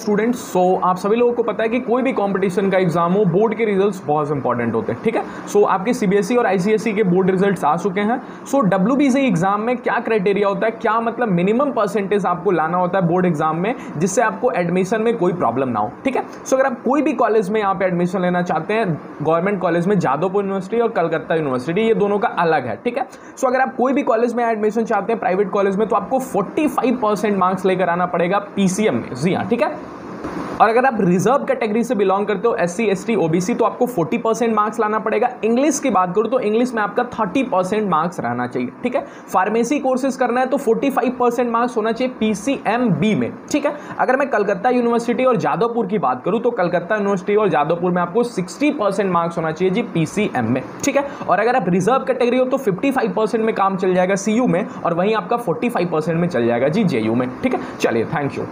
Students so so, आप सभी लोगों को पता है कि कोई भी कंपटीशन का एग्ज़ाम हो बोर्ड के रिजल्ट्स बहुत इंपॉर्टेंट होते हैं ठीक है? सो so, आपके सीबीएसई और आईसीएसई के बोर्ड रिजल्ट्स आ चुके हैं। सो डब्ल्यू एग्ज़ाम में क्या क्राइटेरिया होता है? क्या मतलब मिनिमम परसेंटेज आपको लाना होता है बोर्ड एग्ज़ाम में जिससे आपको एडमिशन में कोई प्रॉब्लम ना हो ठीक है? सो so, अगर आप कोई भी कॉलेज में यहाँ पे एडमिशन लेना चाहते हैं गवर्नमेंट कॉलेज में जादवपुर यूनिवर्सिटी और कलकत्ता यूनिवर्सिटी ये दोनों का अलग है ठीक है? सो अगर आप कोई भी कॉलेज में एडमिशन चाहते हैं प्राइवेट कॉलेज में तो आपको फोर्टी मार्क्स लेकर आना पड़ेगा पीसीएम में जी हाँ ठीक है? और अगर आप रिज़र्व कैटेगरी से बिलोंग करते हो S C S T OBC तो आपको 40 परसेंट मार्क्स लाना पड़ेगा। इंग्लिश की बात करूँ तो इंग्लिश में आपका 30 परसेंट मार्क्स रहना चाहिए, ठीक है? फार्मेसी कोर्सेज करना है तो 45 परसेंट मार्क्स होना चाहिए पीसीएम बी में, ठीक है? अगर मैं कलकत्ता यूनिवर्सिटी और जादवपुर की बात करूँ तो कलकत्ता यूनिवर्सिटी और जादवपुर में आपको सिक्सटी मार्क्स होना चाहिए जी पीसीएम में, ठीक है? और अगर आप रिज़र्व कैटेगरी हो तो फिफ्टी में काम चल जाएगा सीयू में और वहीं आपका फोर्टी में चल जाएगा जी जे में, ठीक है? चलिए थैंक यू